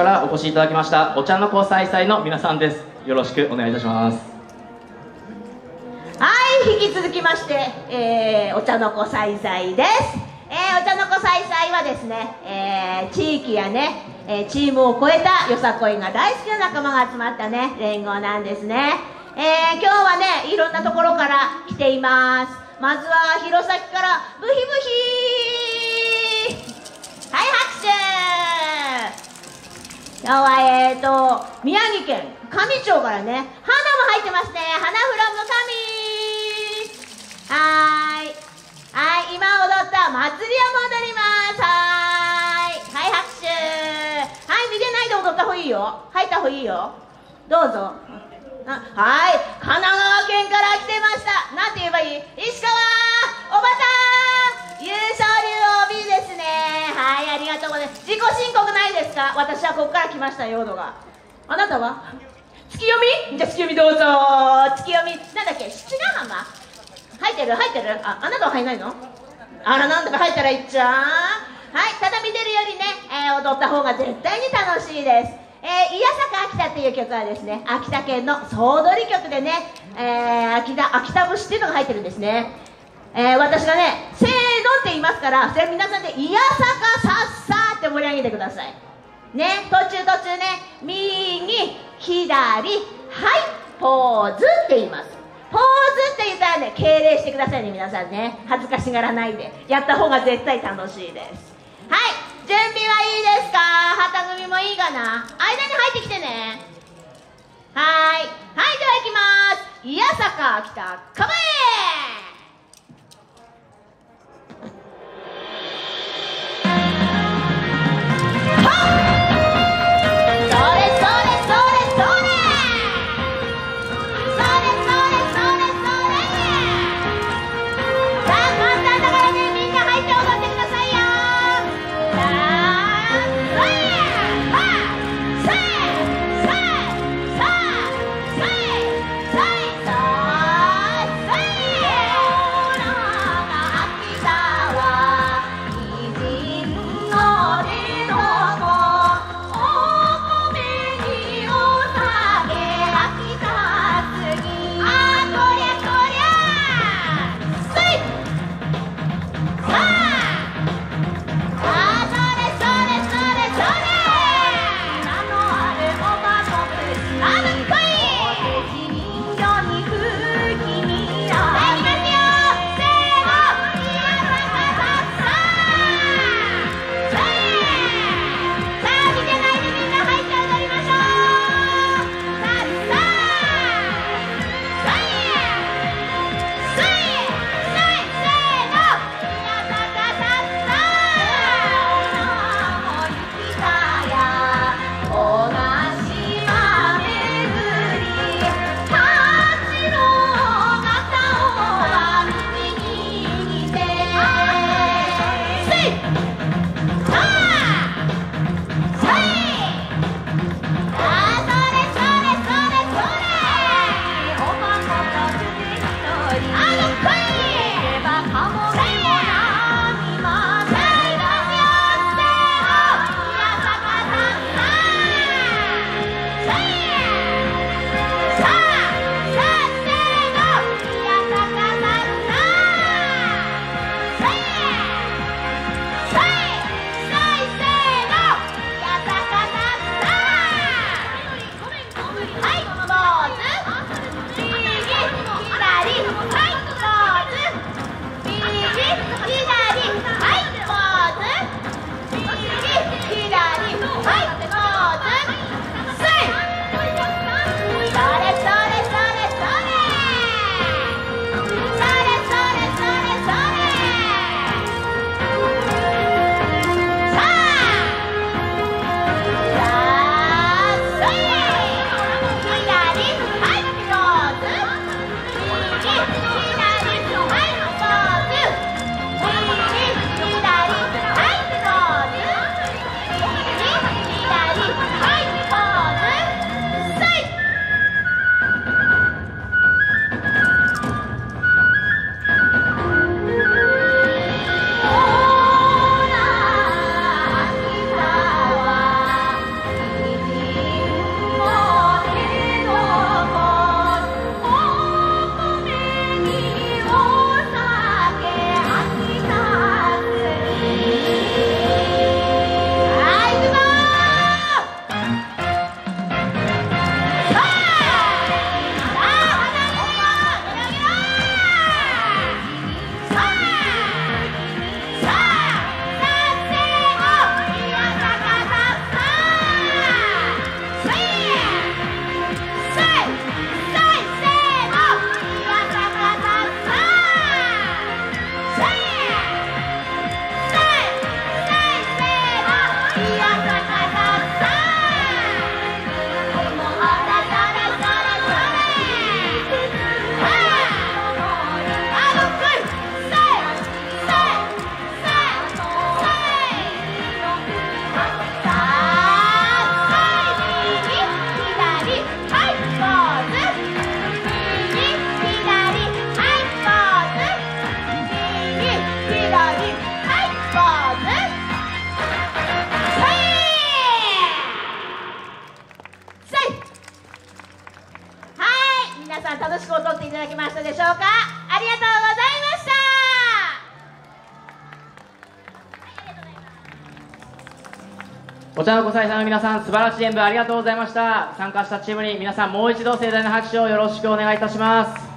からお越しいただきましたお茶の子さいさいの皆さんです。よろしくお願いいたします。はい引き続きまして、えー、お茶の子さいさいです。えー、お茶の子さいさいはですね、えー、地域やね、えー、チームを超えたよさこいが大好きな仲間が集まったね連合なんですね、えー、今日はねいろんなところから来ています。まずは弘前からブヒーと宮城県上町からね花も入ってますね。花フロム上はーい。はい今踊った祭りを戻ります。はーい。はい拍手。はい見てないで踊った方がいいよ。入った方がいいよ。どうぞ。はい。神奈川県から来てました。なんて言えばいい？私はここから来ましたヨードが。あなたは？月読み？じゃあ月読みどうぞ。月読みなんだっけ？七ヶ浜？入ってる？入ってる？ああなたは入んないの？あらなんとか入ったらいっちゃう。はいただ見てるよりね、えー、踊った方が絶対に楽しいです。えー、いやさか秋田っていう曲はですね秋田県の総取り曲でね、えー、秋田秋田節っていうのが入ってるんですね、えー、私がねせーのって言いますからそれ皆さんでいやさかさっさって盛り上げてください。ね。途中途中ね。右左。はい。ポーズって言います。ポーズって言ったらね敬礼してくださいね皆さんね。恥ずかしがらないで。やった方が絶対楽しいです。はい。準備はいいですか？旗組もいいかな？間に入ってきてね。はい。はいではいきます。いやさか来た構えお茶の子さいさんの皆さん素晴らしい演舞ありがとうございました。参加したチームに皆さんもう一度盛大な拍手をよろしくお願いいたします。